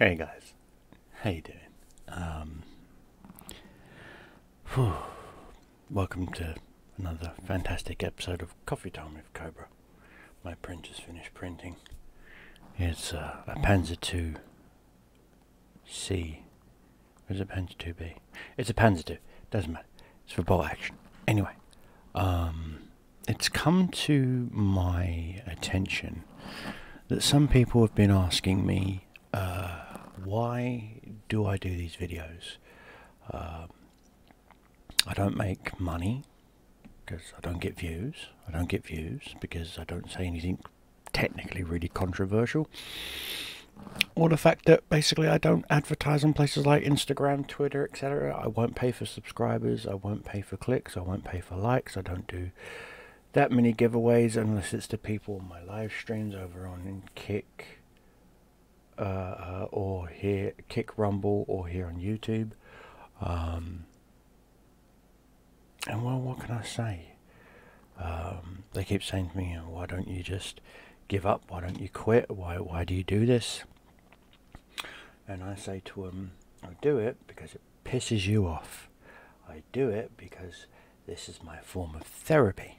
Hey guys, how you doing? Um, whew. welcome to another fantastic episode of Coffee Time with Cobra. My print printer's finished printing. It's uh, a Panzer II C. Or is it Panzer II B? It's a Panzer II. Doesn't matter. It's for bolt action. Anyway, um, it's come to my attention that some people have been asking me uh, why do I do these videos? Um, I don't make money because I don't get views. I don't get views because I don't say anything technically really controversial. Or the fact that basically I don't advertise on places like Instagram, Twitter, etc. I won't pay for subscribers. I won't pay for clicks. I won't pay for likes. I don't do that many giveaways unless it's to people on my live streams over on Kick uh, uh, or here Kick Rumble or here on YouTube. Um, and well, what can I say? Um, they keep saying to me, "Why don't you just give up? Why don't you quit? Why why do you do this?" And I say to them, "I do it because it pisses you off. I do it because this is my form of therapy."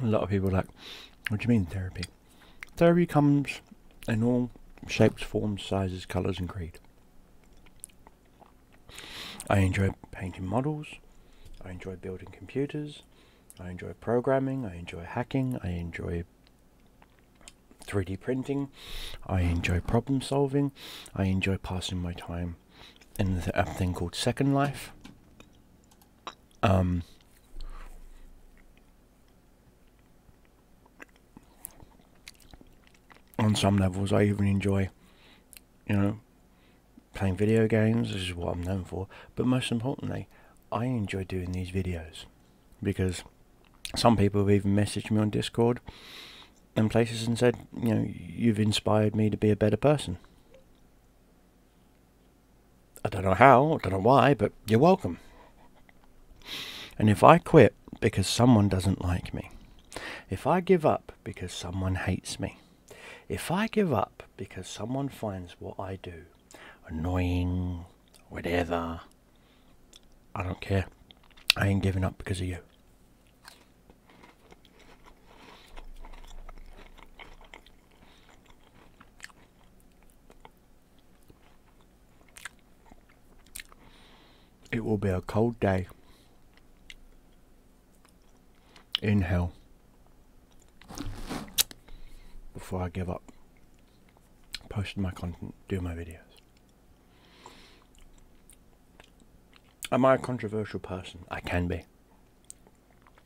a lot of people are like, what do you mean therapy? Therapy comes in all shapes, forms, sizes, colours and creed. I enjoy painting models. I enjoy building computers. I enjoy programming. I enjoy hacking. I enjoy 3D printing. I enjoy problem solving. I enjoy passing my time in a thing called Second Life. Um, on some levels, I even enjoy, you know, playing video games. This is what I'm known for. But most importantly, I enjoy doing these videos because some people have even messaged me on Discord and places and said, you know, you've inspired me to be a better person. I don't know how, I don't know why, but you're welcome. And if I quit because someone doesn't like me, if I give up because someone hates me, if I give up because someone finds what I do annoying, whatever, I don't care. I ain't giving up because of you. It will be a cold day in hell before I give up posting my content, doing my videos. Am I a controversial person? I can be.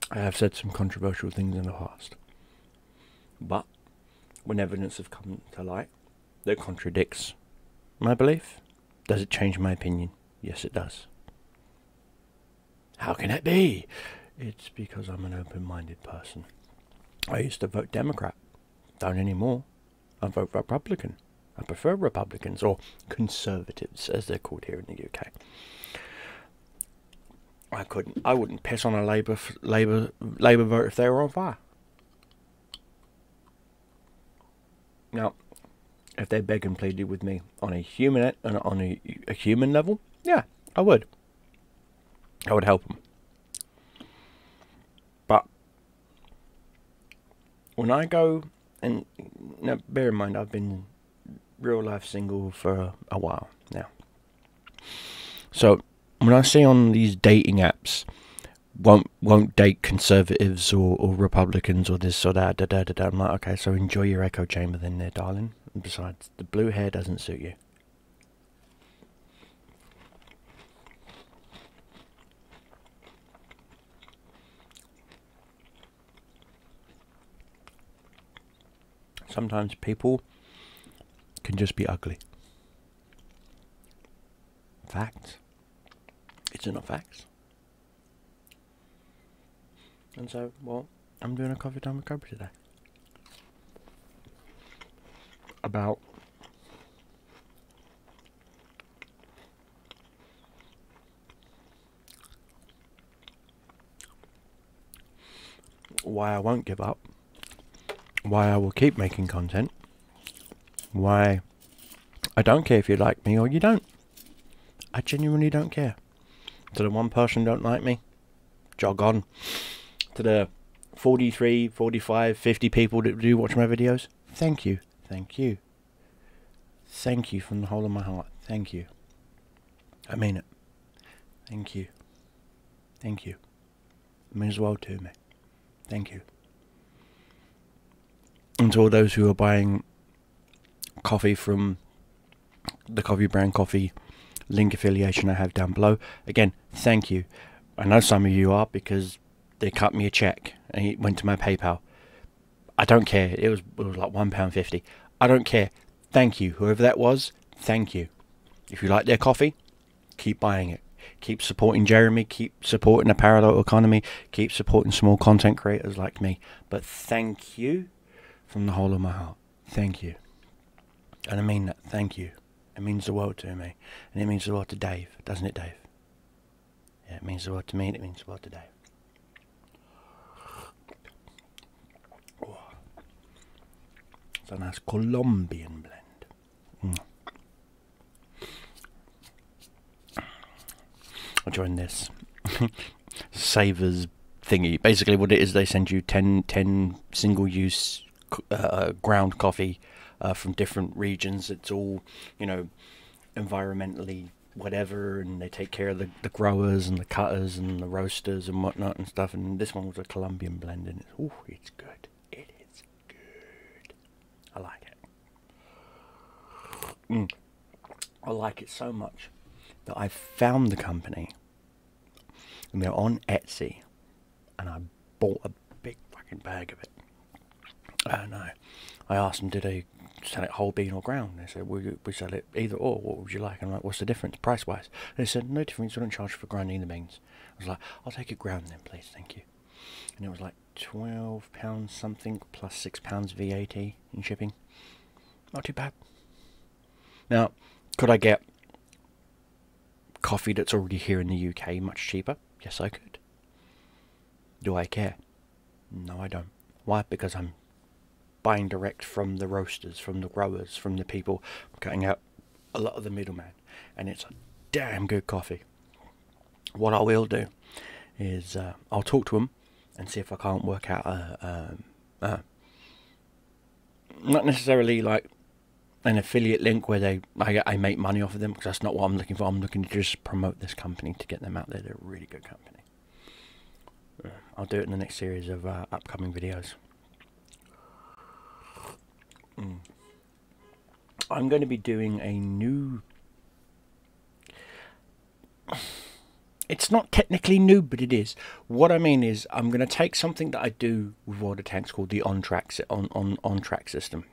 I have said some controversial things in the past. But when evidence has come to light that contradicts my belief, does it change my opinion? Yes, it does. How can it be? It's because I'm an open minded person. I used to vote Democrat. Don't anymore. I vote Republican. I prefer Republicans or Conservatives, as they're called here in the UK. I couldn't. I wouldn't piss on a Labour Labour Labour vote if they were on fire. Now, if they begged and pleaded with me on a human on a, a human level, yeah, I would. I would help them. But when I go and now bear in mind I've been real life single for a while now. So when I see on these dating apps won't won't date conservatives or, or Republicans or this or that da, da, da, da, I'm like, okay, so enjoy your echo chamber then there, darling. And besides, the blue hair doesn't suit you. sometimes people can just be ugly. Facts. It's not facts. And so, well, I'm doing a coffee time with Cobra today. About why I won't give up why I will keep making content, why I don't care if you like me or you don't. I genuinely don't care. To the one person don't like me, jog on. To the 43, 45, 50 people that do watch my videos, thank you, thank you. Thank you from the whole of my heart. Thank you. I mean it. Thank you. Thank you. It means the world to me. Thank you. And to all those who are buying coffee from the coffee brand coffee link affiliation I have down below, again, thank you. I know some of you are because they cut me a check and it went to my PayPal. I don't care. It was it was like one pound fifty. I don't care. Thank you, whoever that was. Thank you. If you like their coffee, keep buying it. Keep supporting Jeremy. Keep supporting the parallel economy. Keep supporting small content creators like me. But thank you from the whole of my heart. Thank you. And I mean that. Thank you. It means the world to me. And it means the world to Dave. Doesn't it, Dave? Yeah, it means the world to me and it means the world to Dave. Oh. It's a nice Colombian blend. Mm. I joined this savers thingy. Basically, what it is, they send you 10, 10 single-use uh, ground coffee uh, from different regions. It's all, you know, environmentally whatever, and they take care of the, the growers and the cutters and the roasters and whatnot and stuff. And this one was a Colombian blend, and it's, ooh, it's good. It is good. I like it. Mm. I like it so much that I found the company and they're on Etsy and I bought a big fucking bag of it. And I, I asked them, did they sell it whole bean or ground? They said, we, we sell it either or. What would you like? And I'm like, what's the difference price wise? They said, no difference. We don't charge for grinding the beans. I was like, I'll take it ground then, please. Thank you. And it was like £12 something plus £6 VAT in shipping. Not too bad. Now, could I get coffee that's already here in the UK much cheaper? Yes, I could. Do I care? No, I don't. Why? Because I'm buying direct from the roasters, from the growers, from the people, cutting out a lot of the middleman, and it's a damn good coffee. What I will do is uh, I'll talk to them and see if I can't work out a, a, a not necessarily like an affiliate link where they I, I make money off of them because that's not what I'm looking for. I'm looking to just promote this company to get them out there. They're a really good company. I'll do it in the next series of uh, upcoming videos. Mm. I'm going to be doing a new. It's not technically new, but it is. What I mean is, I'm going to take something that I do with World of Tanks called the on track on on on track system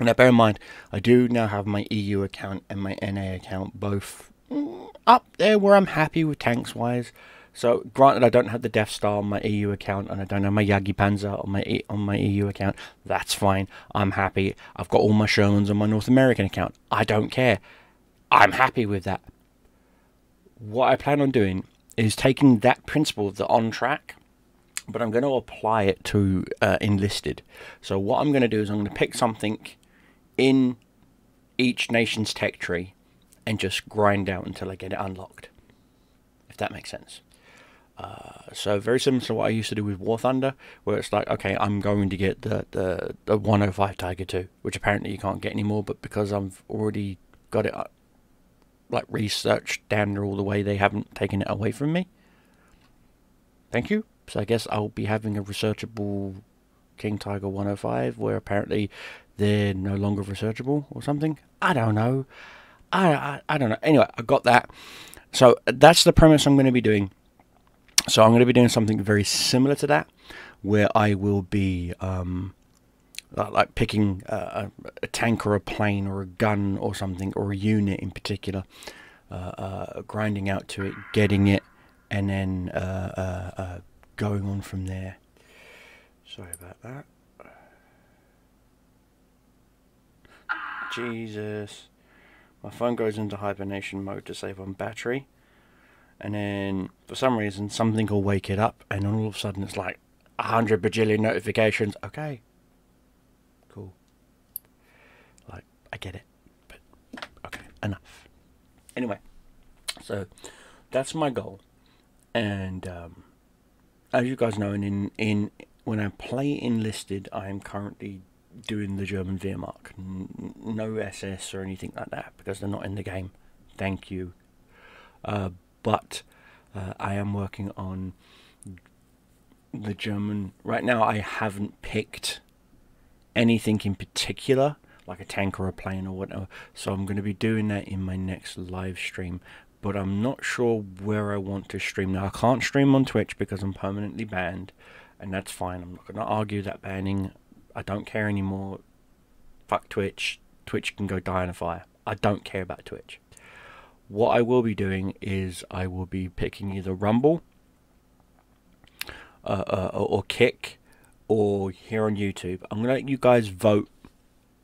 now, bear in mind, I do now have my EU account and my NA account both up there where I'm happy with tanks wise. So, granted, I don't have the Death Star on my EU account, and I don't have my Jagdpanzer on my on my EU account. That's fine. I'm happy. I've got all my Shermans on my North American account. I don't care. I'm happy with that. What I plan on doing is taking that principle of the on track, but I'm going to apply it to uh, enlisted. So, what I'm going to do is I'm going to pick something in each nation's tech tree and just grind out until I get it unlocked. If that makes sense. So very similar to what I used to do with War Thunder, where it's like, okay, I'm going to get the, the, the 105 Tiger 2, which apparently you can't get anymore, but because I've already got it uh, like researched down there all the way, they haven't taken it away from me. Thank you. So I guess I'll be having a researchable King Tiger 105, where apparently they're no longer researchable or something. I don't know. I, I, I don't know. Anyway, I got that. So that's the premise I'm going to be doing. So I'm going to be doing something very similar to that, where I will be um, like picking a, a, tank or a plane or a gun or something or a unit in particular, uh, uh, grinding out to it, getting it, and then uh, uh, uh going on from there. Sorry about that. Jesus. My phone goes into hibernation mode to save on battery. And then, for some reason, something will wake it up, and all of a sudden it's like, a hundred bajillion notifications. Okay, cool. Like I get it, but okay, enough. Anyway, so that's my goal, and um, as you guys know, in in when I play enlisted, I am currently doing the German Wehrmacht. No SS or anything like that because they're not in the game. Thank you. Uh, but uh, I am working on the German. Right now, I haven't picked anything in particular, like a tank or a plane or whatever. So I'm going to be doing that in my next live stream. But I'm not sure where I want to stream. Now, I can't stream on Twitch because I'm permanently banned. And that's fine. I'm not going to argue that banning. I don't care anymore. Fuck Twitch. Twitch can go die in a fire. I don't care about Twitch. What I will be doing is I will be picking either Rumble uh, uh, or Kick or here on YouTube. I'm going to let you guys vote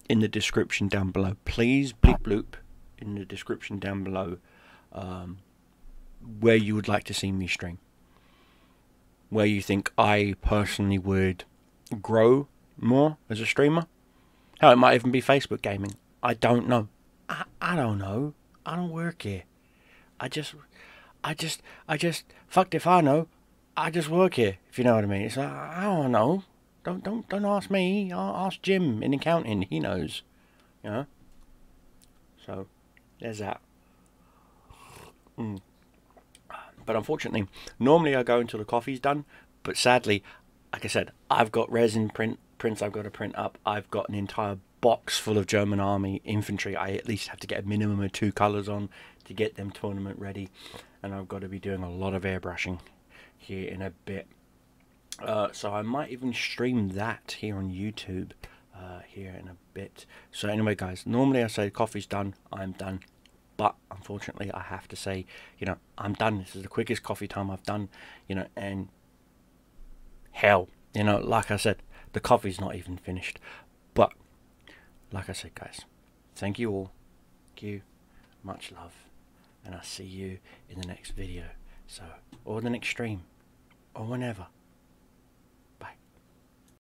in the description down below. Please bleep bloop in the description down below um, where you would like to see me stream. Where you think I personally would grow more as a streamer. Hell, it might even be Facebook gaming. I don't know. I, I don't know. I don't work here. I just, I just, I just, fucked if I know. I just work here, if you know what I mean. It's like, I don't know. Don't, don't, don't ask me. i ask Jim in accounting. He knows. You know? So, there's that. Mm. But unfortunately, normally I go until the coffee's done. But sadly, like I said, I've got resin print prints I've got to print up. I've got an entire box full of German army infantry. I at least have to get a minimum of two colours on to get them tournament ready. And I've got to be doing a lot of airbrushing here in a bit. Uh, so I might even stream that here on YouTube uh, here in a bit. So anyway, guys, normally I say coffee's done, I'm done. But unfortunately, I have to say, you know, I'm done. This is the quickest coffee time I've done, you know, and hell, you know, like I said, the coffee's not even finished. But, like I said, guys, thank you all. Thank you. Much love. And I'll see you in the next video. So, or the next stream. Or whenever.